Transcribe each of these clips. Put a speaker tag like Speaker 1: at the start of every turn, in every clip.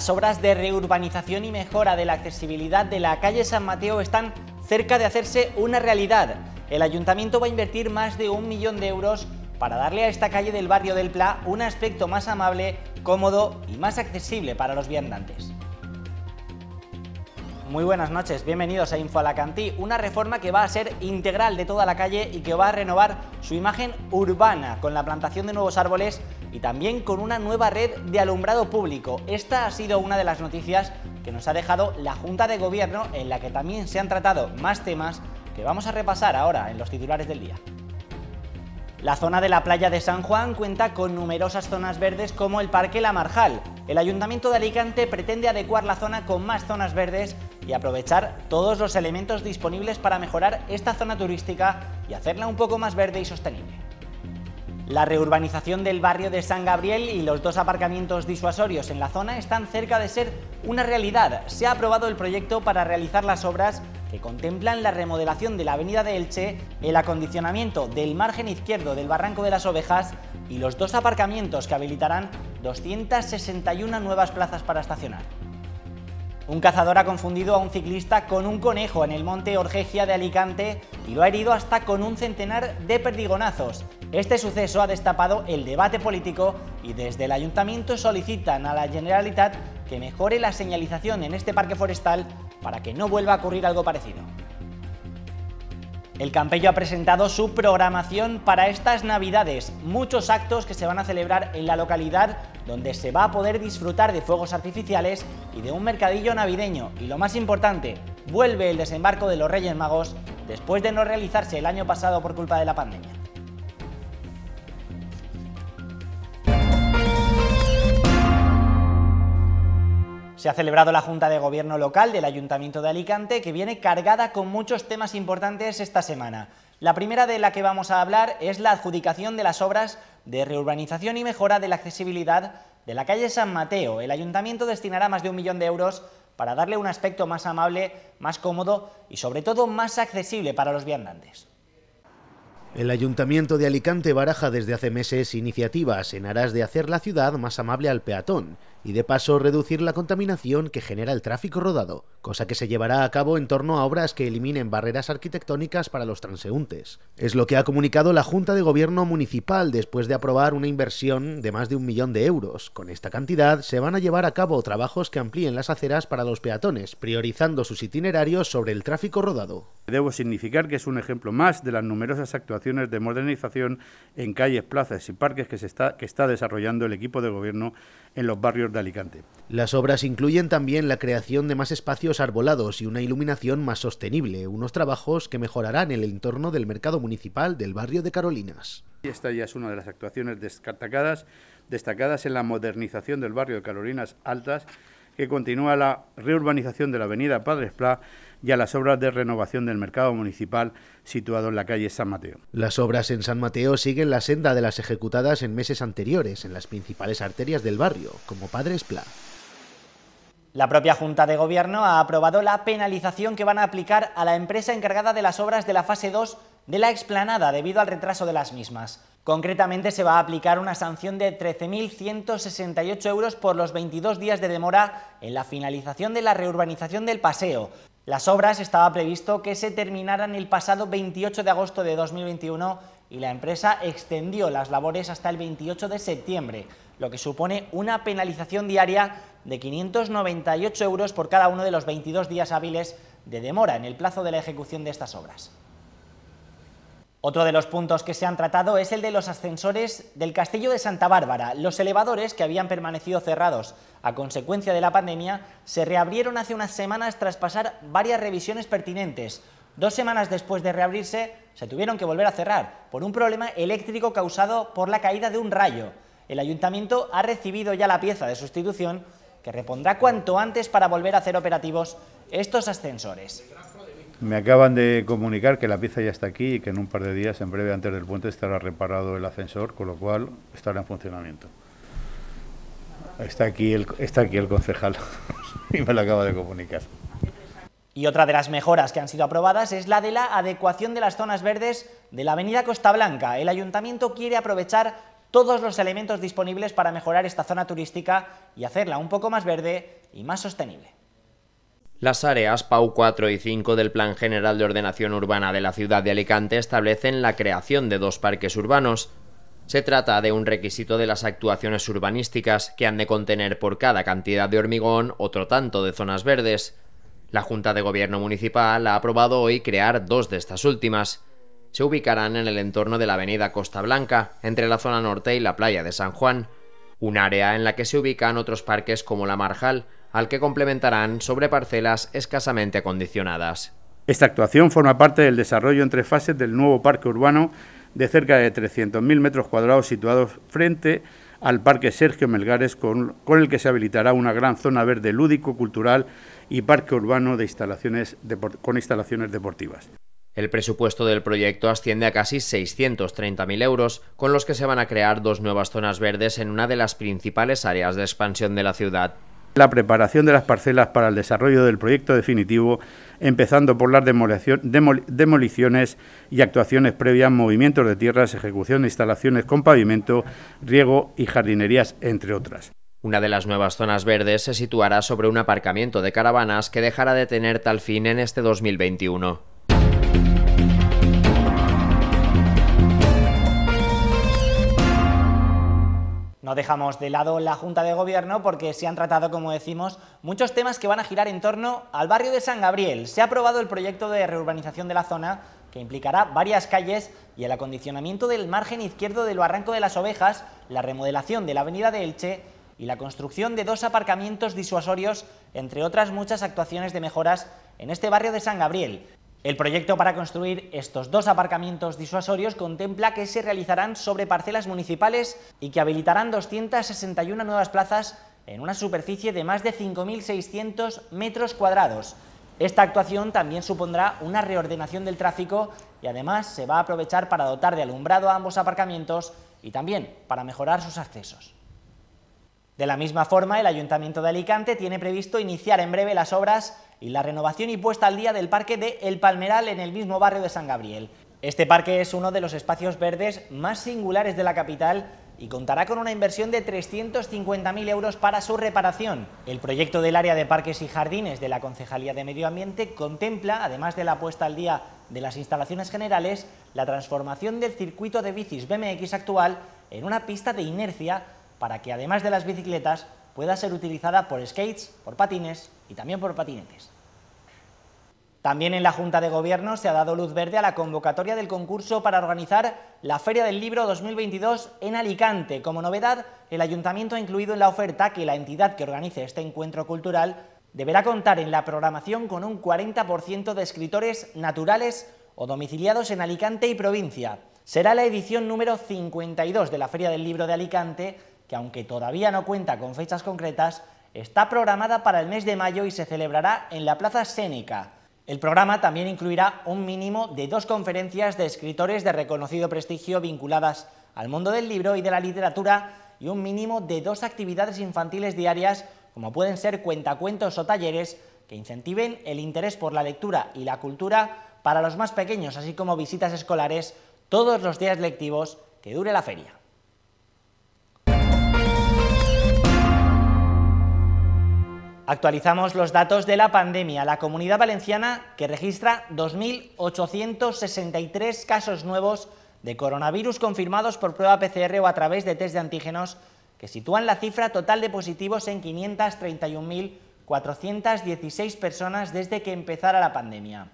Speaker 1: Las obras de reurbanización y mejora de la accesibilidad de la calle San Mateo están cerca de hacerse una realidad. El ayuntamiento va a invertir más de un millón de euros para darle a esta calle del barrio del Pla un aspecto más amable, cómodo y más accesible para los viandantes. Muy buenas noches, bienvenidos a Info Alacantí, una reforma que va a ser integral de toda la calle y que va a renovar su imagen urbana con la plantación de nuevos árboles y también con una nueva red de alumbrado público. Esta ha sido una de las noticias que nos ha dejado la Junta de Gobierno en la que también se han tratado más temas que vamos a repasar ahora en los titulares del día. La zona de la playa de San Juan cuenta con numerosas zonas verdes como el Parque La Marjal. El Ayuntamiento de Alicante pretende adecuar la zona con más zonas verdes y aprovechar todos los elementos disponibles para mejorar esta zona turística y hacerla un poco más verde y sostenible. La reurbanización del barrio de San Gabriel y los dos aparcamientos disuasorios en la zona están cerca de ser una realidad. Se ha aprobado el proyecto para realizar las obras que contemplan la remodelación de la avenida de Elche, el acondicionamiento del margen izquierdo del Barranco de las Ovejas y los dos aparcamientos que habilitarán 261 nuevas plazas para estacionar. Un cazador ha confundido a un ciclista con un conejo en el monte Orgegia de Alicante y lo ha herido hasta con un centenar de perdigonazos. Este suceso ha destapado el debate político y desde el ayuntamiento solicitan a la Generalitat que mejore la señalización en este parque forestal para que no vuelva a ocurrir algo parecido. El Campello ha presentado su programación para estas Navidades, muchos actos que se van a celebrar en la localidad donde se va a poder disfrutar de fuegos artificiales y de un mercadillo navideño. Y lo más importante, vuelve el desembarco de los Reyes Magos después de no realizarse el año pasado por culpa de la pandemia. Se ha celebrado la Junta de Gobierno local del Ayuntamiento de Alicante, que viene cargada con muchos temas importantes esta semana. La primera de la que vamos a hablar es la adjudicación de las obras de reurbanización y mejora de la accesibilidad de la calle San Mateo. El Ayuntamiento destinará más de un millón de euros para darle un aspecto más amable, más cómodo y sobre todo más accesible para los viandantes.
Speaker 2: El Ayuntamiento de Alicante baraja desde hace meses iniciativas en aras de hacer la ciudad más amable al peatón y de paso reducir la contaminación que genera el tráfico rodado, cosa que se llevará a cabo en torno a obras que eliminen barreras arquitectónicas para los transeúntes. Es lo que ha comunicado la Junta de Gobierno Municipal después de aprobar una inversión de más de un millón de euros. Con esta cantidad se van a llevar a cabo trabajos que amplíen las aceras para los peatones, priorizando sus itinerarios sobre el tráfico rodado.
Speaker 3: Debo significar que es un ejemplo más de las numerosas actuaciones de modernización en calles, plazas y parques que, se está, que está desarrollando el equipo de gobierno en los barrios de Alicante.
Speaker 2: Las obras incluyen también la creación de más espacios arbolados y una iluminación más sostenible, unos trabajos que mejorarán el entorno del mercado municipal del barrio de Carolinas.
Speaker 3: Esta ya es una de las actuaciones destacadas, destacadas en la modernización del barrio de Carolinas Altas, que continúa la reurbanización de la avenida Padres Pla y a las obras de renovación del mercado municipal situado en la calle San Mateo.
Speaker 2: Las obras en San Mateo siguen la senda de las ejecutadas en meses anteriores en las principales arterias del barrio, como Padres Pla.
Speaker 1: La propia Junta de Gobierno ha aprobado la penalización que van a aplicar a la empresa encargada de las obras de la fase 2 de la explanada debido al retraso de las mismas. Concretamente se va a aplicar una sanción de 13.168 euros por los 22 días de demora en la finalización de la reurbanización del paseo. Las obras estaba previsto que se terminaran el pasado 28 de agosto de 2021 y la empresa extendió las labores hasta el 28 de septiembre, lo que supone una penalización diaria de 598 euros por cada uno de los 22 días hábiles de demora en el plazo de la ejecución de estas obras. Otro de los puntos que se han tratado es el de los ascensores del Castillo de Santa Bárbara. Los elevadores, que habían permanecido cerrados a consecuencia de la pandemia, se reabrieron hace unas semanas tras pasar varias revisiones pertinentes. Dos semanas después de reabrirse, se tuvieron que volver a cerrar por un problema eléctrico causado por la caída de un rayo. El ayuntamiento ha recibido ya la pieza de sustitución que repondrá cuanto antes para volver a hacer operativos estos ascensores.
Speaker 3: Me acaban de comunicar que la pieza ya está aquí y que en un par de días, en breve antes del puente, estará reparado el ascensor, con lo cual estará en funcionamiento. Está aquí el, está aquí el concejal y me lo acaba de comunicar.
Speaker 1: Y otra de las mejoras que han sido aprobadas es la de la adecuación de las zonas verdes de la avenida Costa Blanca. El ayuntamiento quiere aprovechar todos los elementos disponibles para mejorar esta zona turística y hacerla un poco más verde y más sostenible.
Speaker 4: Las áreas PAU 4 y 5 del Plan General de Ordenación Urbana de la ciudad de Alicante establecen la creación de dos parques urbanos. Se trata de un requisito de las actuaciones urbanísticas que han de contener por cada cantidad de hormigón otro tanto de zonas verdes. La Junta de Gobierno Municipal ha aprobado hoy crear dos de estas últimas. Se ubicarán en el entorno de la avenida Costa Blanca, entre la zona norte y la playa de San Juan, un área en la que se ubican otros parques como la Marjal, al que complementarán sobre parcelas escasamente acondicionadas.
Speaker 3: Esta actuación forma parte del desarrollo en tres fases del nuevo parque urbano de cerca de 300.000 metros cuadrados situados frente al Parque Sergio Melgares, con, el que se habilitará una gran zona verde lúdico-cultural y parque urbano de instalaciones con instalaciones deportivas.
Speaker 4: El presupuesto del proyecto asciende a casi 630.000 euros, con los que se van a crear dos nuevas zonas verdes en una de las principales áreas de expansión de la ciudad
Speaker 3: la preparación de las parcelas para el desarrollo del proyecto definitivo, empezando por las demoliciones y actuaciones previas, movimientos de tierras, ejecución de instalaciones con pavimento, riego y jardinerías, entre otras.
Speaker 4: Una de las nuevas zonas verdes se situará sobre un aparcamiento de caravanas que dejará de tener tal fin en este 2021.
Speaker 1: No dejamos de lado la Junta de Gobierno porque se han tratado, como decimos, muchos temas que van a girar en torno al barrio de San Gabriel. Se ha aprobado el proyecto de reurbanización de la zona que implicará varias calles y el acondicionamiento del margen izquierdo del Barranco de las Ovejas, la remodelación de la avenida de Elche y la construcción de dos aparcamientos disuasorios, entre otras muchas actuaciones de mejoras en este barrio de San Gabriel. El proyecto para construir estos dos aparcamientos disuasorios contempla que se realizarán sobre parcelas municipales y que habilitarán 261 nuevas plazas en una superficie de más de 5.600 metros cuadrados. Esta actuación también supondrá una reordenación del tráfico y además se va a aprovechar para dotar de alumbrado a ambos aparcamientos y también para mejorar sus accesos. De la misma forma, el Ayuntamiento de Alicante tiene previsto iniciar en breve las obras y la renovación y puesta al día del parque de El Palmeral en el mismo barrio de San Gabriel. Este parque es uno de los espacios verdes más singulares de la capital y contará con una inversión de 350.000 euros para su reparación. El proyecto del área de parques y jardines de la Concejalía de Medio Ambiente contempla, además de la puesta al día de las instalaciones generales, la transformación del circuito de bicis BMX actual en una pista de inercia para que además de las bicicletas pueda ser utilizada por skates, por patines y también por patinetes. También en la Junta de Gobierno se ha dado luz verde a la convocatoria del concurso para organizar la Feria del Libro 2022 en Alicante. Como novedad, el Ayuntamiento ha incluido en la oferta que la entidad que organice este encuentro cultural deberá contar en la programación con un 40% de escritores naturales o domiciliados en Alicante y provincia. Será la edición número 52 de la Feria del Libro de Alicante que aunque todavía no cuenta con fechas concretas, está programada para el mes de mayo y se celebrará en la Plaza Séneca. El programa también incluirá un mínimo de dos conferencias de escritores de reconocido prestigio vinculadas al mundo del libro y de la literatura y un mínimo de dos actividades infantiles diarias, como pueden ser cuentacuentos o talleres, que incentiven el interés por la lectura y la cultura para los más pequeños, así como visitas escolares todos los días lectivos que dure la feria. Actualizamos los datos de la pandemia. La comunidad valenciana que registra 2.863 casos nuevos de coronavirus confirmados por prueba PCR o a través de test de antígenos que sitúan la cifra total de positivos en 531.416 personas desde que empezara la pandemia.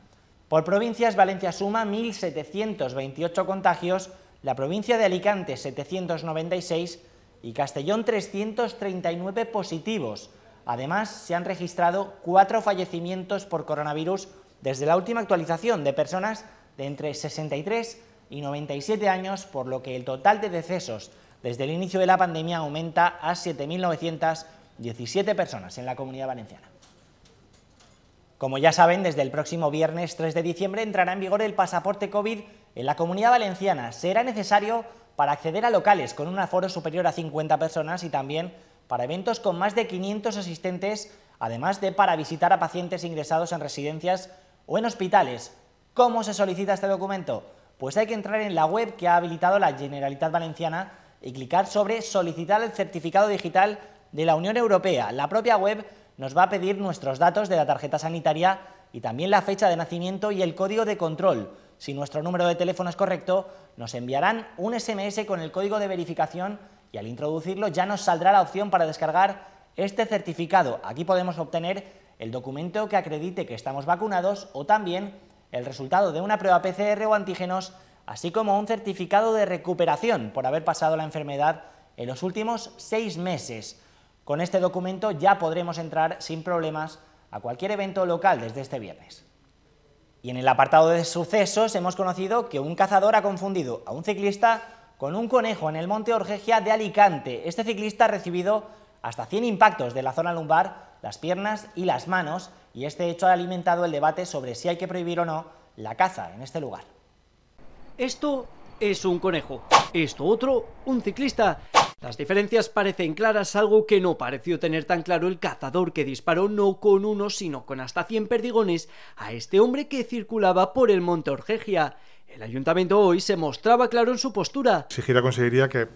Speaker 1: Por provincias, Valencia suma 1.728 contagios, la provincia de Alicante 796 y Castellón 339 positivos. Además, se han registrado cuatro fallecimientos por coronavirus desde la última actualización de personas de entre 63 y 97 años, por lo que el total de decesos desde el inicio de la pandemia aumenta a 7.917 personas en la comunidad valenciana. Como ya saben, desde el próximo viernes 3 de diciembre entrará en vigor el pasaporte COVID en la comunidad valenciana. Será necesario para acceder a locales con un aforo superior a 50 personas y también para eventos con más de 500 asistentes, además de para visitar a pacientes ingresados en residencias o en hospitales. ¿Cómo se solicita este documento? Pues hay que entrar en la web que ha habilitado la Generalitat Valenciana y clicar sobre solicitar el certificado digital de la Unión Europea. La propia web nos va a pedir nuestros datos de la tarjeta sanitaria y también la fecha de nacimiento y el código de control. Si nuestro número de teléfono es correcto, nos enviarán un SMS con el código de verificación y al introducirlo ya nos saldrá la opción para descargar este certificado. Aquí podemos obtener el documento que acredite que estamos vacunados o también el resultado de una prueba PCR o antígenos, así como un certificado de recuperación por haber pasado la enfermedad en los últimos seis meses. Con este documento ya podremos entrar sin problemas a cualquier evento local desde este viernes. Y en el apartado de sucesos hemos conocido que un cazador ha confundido a un ciclista con un conejo en el monte Orgegia de Alicante. Este ciclista ha recibido hasta 100 impactos de la zona lumbar, las piernas y las manos, y este hecho ha alimentado el debate sobre si hay que prohibir o no la caza en este lugar.
Speaker 5: Esto es un conejo, esto otro, un ciclista. Las diferencias parecen claras, algo que no pareció tener tan claro el cazador que disparó no con uno, sino con hasta 100 perdigones a este hombre que circulaba por el monte Orgegia. El ayuntamiento hoy se mostraba claro en su postura.
Speaker 6: Exigir a Consejería que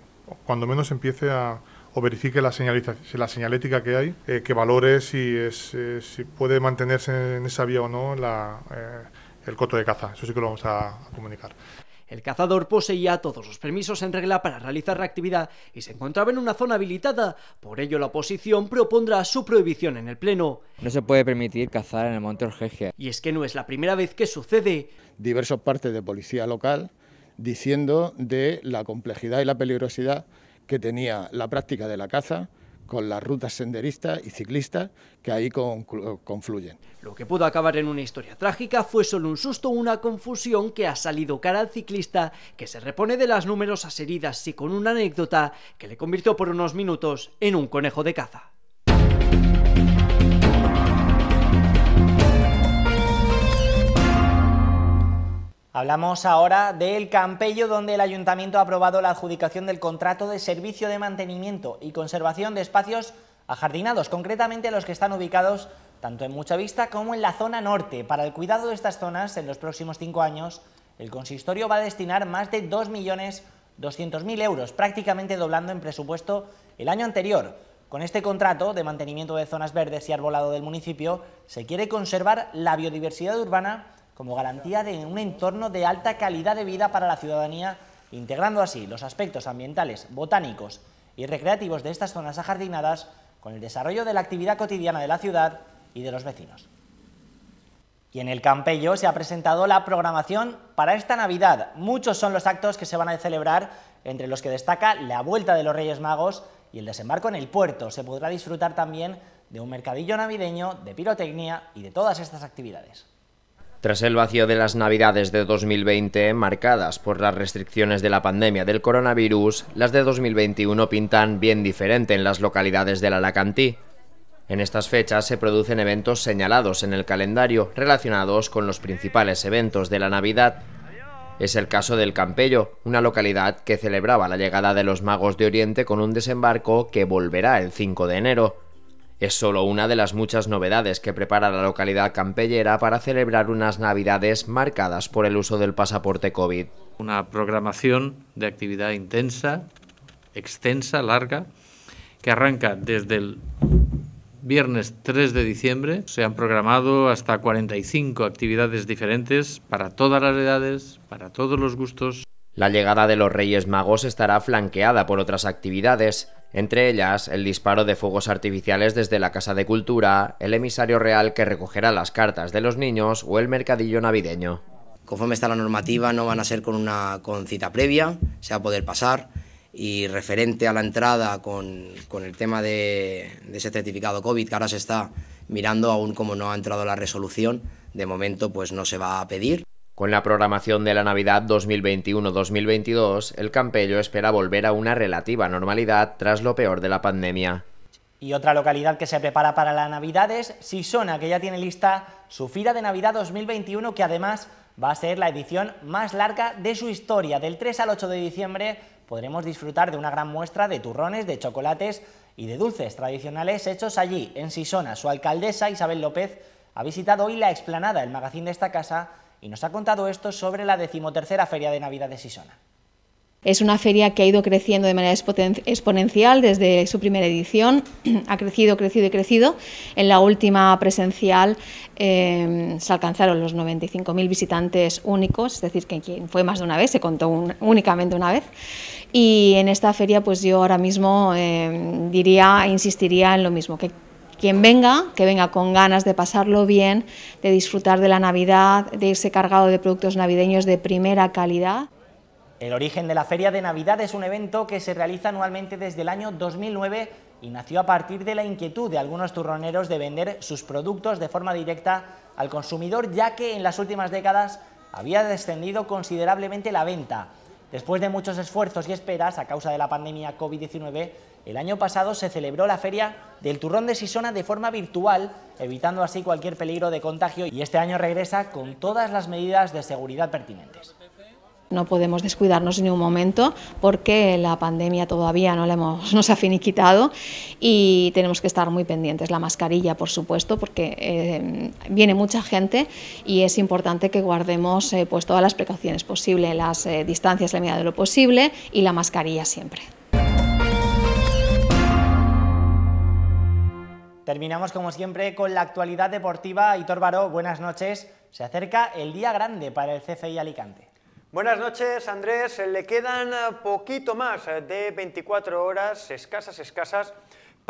Speaker 6: cuando menos empiece a, o verifique la, la señalética que hay, eh, que valore si, es, eh, si puede mantenerse en esa vía o no la, eh, el coto de caza. Eso sí que lo vamos a, a comunicar.
Speaker 5: El cazador poseía todos los permisos en regla para realizar la actividad y se encontraba en una zona habilitada. Por ello, la oposición propondrá su prohibición en el Pleno.
Speaker 7: No se puede permitir cazar en el Monte Orgegia.
Speaker 5: Y es que no es la primera vez que sucede.
Speaker 8: Diversos partes de policía local diciendo de la complejidad y la peligrosidad que tenía la práctica de la caza con las rutas senderistas y ciclistas que ahí confluyen.
Speaker 5: Lo que pudo acabar en una historia trágica fue solo un susto una confusión que ha salido cara al ciclista, que se repone de las numerosas heridas y con una anécdota que le convirtió por unos minutos en un conejo de caza.
Speaker 1: Hablamos ahora del Campello, donde el Ayuntamiento ha aprobado la adjudicación del contrato de servicio de mantenimiento y conservación de espacios ajardinados, concretamente los que están ubicados tanto en Muchavista como en la zona norte. Para el cuidado de estas zonas, en los próximos cinco años, el consistorio va a destinar más de 2.200.000 euros, prácticamente doblando en presupuesto el año anterior. Con este contrato de mantenimiento de zonas verdes y arbolado del municipio, se quiere conservar la biodiversidad urbana como garantía de un entorno de alta calidad de vida para la ciudadanía, integrando así los aspectos ambientales, botánicos y recreativos de estas zonas ajardinadas con el desarrollo de la actividad cotidiana de la ciudad y de los vecinos. Y en el Campello se ha presentado la programación para esta Navidad. Muchos son los actos que se van a celebrar, entre los que destaca la vuelta de los Reyes Magos y el desembarco en el puerto. Se podrá disfrutar también de un mercadillo navideño, de pirotecnia y de todas estas actividades.
Speaker 4: Tras el vacío de las Navidades de 2020, marcadas por las restricciones de la pandemia del coronavirus, las de 2021 pintan bien diferente en las localidades del Alacantí. En estas fechas se producen eventos señalados en el calendario relacionados con los principales eventos de la Navidad. Es el caso del Campello, una localidad que celebraba la llegada de los magos de Oriente con un desembarco que volverá el 5 de enero es solo una de las muchas novedades que prepara la localidad campellera para celebrar unas navidades marcadas por el uso del pasaporte COVID.
Speaker 9: Una programación de actividad intensa, extensa, larga, que arranca desde el viernes 3 de diciembre. Se han programado hasta 45 actividades diferentes para todas las edades, para todos los gustos.
Speaker 4: La llegada de los Reyes Magos estará flanqueada por otras actividades entre ellas el disparo de fuegos artificiales desde la Casa de Cultura, el emisario real que recogerá las cartas de los niños o el mercadillo navideño.
Speaker 10: Conforme está la normativa no van a ser con una cita previa, se va a poder pasar y referente a la entrada con, con el tema de, de, ese certificado COVID que ahora se está mirando aún como no ha entrado la resolución, de momento pues no se va a pedir.
Speaker 4: Con la programación de la Navidad 2021-2022, el Campello espera volver a una relativa normalidad tras lo peor de la pandemia.
Speaker 1: Y otra localidad que se prepara para la Navidad es Sisona, que ya tiene lista su Fira de Navidad 2021, que además va a ser la edición más larga de su historia. Del 3 al 8 de diciembre podremos disfrutar de una gran muestra de turrones, de chocolates y de dulces tradicionales hechos allí, en Sisona. Su alcaldesa, Isabel López, ha visitado hoy la explanada, el magazín de esta casa, y nos ha contado esto sobre la decimotercera Feria de Navidad de Sisona.
Speaker 11: Es una feria que ha ido creciendo de manera exponencial desde su primera edición, ha crecido, crecido y crecido. En la última presencial eh, se alcanzaron los 95.000 visitantes únicos, es decir, que fue más de una vez, se contó únicamente una vez. Y en esta feria, pues yo ahora mismo eh, diría, insistiría en lo mismo, que quien venga, que venga con ganas de pasarlo bien, de disfrutar de la Navidad, de irse cargado de productos navideños de primera calidad.
Speaker 1: El origen de la Feria de Navidad es un evento que se realiza anualmente desde el año 2009 y nació a partir de la inquietud de algunos turroneros de vender sus productos de forma directa al consumidor, ya que en las últimas décadas había descendido considerablemente la venta. Después de muchos esfuerzos y esperas a causa de la pandemia COVID-19, el año pasado se celebró la feria del turrón de Sisona de forma virtual, evitando así cualquier peligro de contagio y este año regresa con todas las medidas de seguridad pertinentes.
Speaker 11: No podemos descuidarnos en un momento porque la pandemia todavía no la hemos, nos ha finiquitado y tenemos que estar muy pendientes. La mascarilla, por supuesto, porque eh, viene mucha gente y es importante que guardemos eh, pues todas las precauciones posibles, las eh, distancias la medida de lo posible y la mascarilla siempre.
Speaker 1: Terminamos como siempre con la actualidad deportiva. Hitor Baró, buenas noches. Se acerca el día grande para el CFI Alicante.
Speaker 12: Buenas noches, Andrés. Le quedan poquito más de 24 horas, escasas, escasas,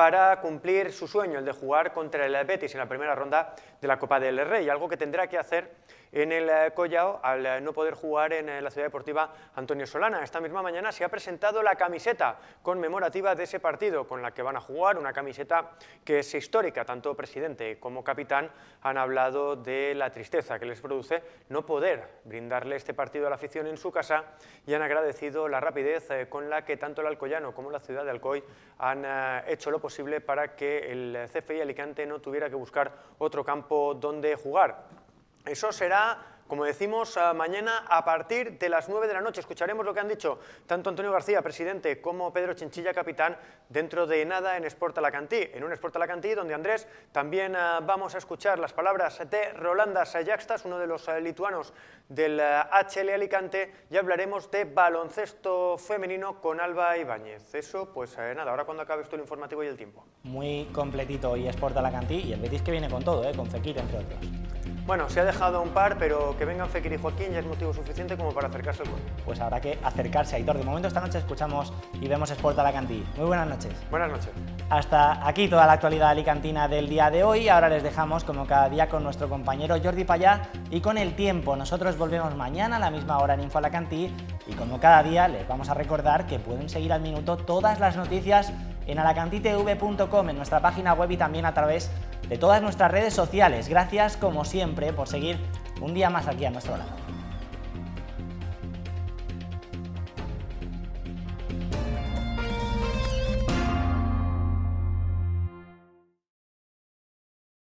Speaker 12: para cumplir su sueño, el de jugar contra el Betis en la primera ronda de la Copa del Rey, algo que tendrá que hacer en el eh, Collao al eh, no poder jugar en eh, la ciudad deportiva Antonio Solana. Esta misma mañana se ha presentado la camiseta conmemorativa de ese partido con la que van a jugar, una camiseta que es histórica, tanto presidente como capitán han hablado de la tristeza que les produce no poder brindarle este partido a la afición en su casa y han agradecido la rapidez con la que tanto el Alcoyano como la ciudad de Alcoy han hecho lo posible para que el CFI Alicante no tuviera que buscar otro campo donde jugar. Eso será, como decimos, mañana a partir de las 9 de la noche. Escucharemos lo que han dicho tanto Antonio García, presidente, como Pedro Chinchilla, capitán, dentro de nada en Sport Alacantí. En un Sport Alacantí donde, Andrés, también ah, vamos a escuchar las palabras de Rolanda Sayaxtas, uno de los ah, lituanos del HL ah, Alicante, y hablaremos de baloncesto femenino con Alba Ibáñez. Eso, pues eh, nada, ahora cuando acabe esto el informativo y el tiempo.
Speaker 1: Muy completito y Sport Alacantí, y el Betis que viene con todo, eh, con Fekir, entre otros.
Speaker 12: Bueno, se ha dejado un par, pero que vengan Fekir y Joaquín ya es motivo suficiente como para acercarse al gol.
Speaker 1: Pues habrá que acercarse a Aitor. De momento esta noche escuchamos y vemos Sport Alacantí. Muy buenas noches.
Speaker 12: Buenas noches.
Speaker 1: Hasta aquí toda la actualidad alicantina del día de hoy. Ahora les dejamos como cada día con nuestro compañero Jordi Payá y con el tiempo. Nosotros volvemos mañana a la misma hora en Info Alacantí y como cada día les vamos a recordar que pueden seguir al minuto todas las noticias en alacantitv.com, en nuestra página web y también a través de todas nuestras redes sociales. Gracias, como siempre, por seguir un día más aquí a nuestro lado.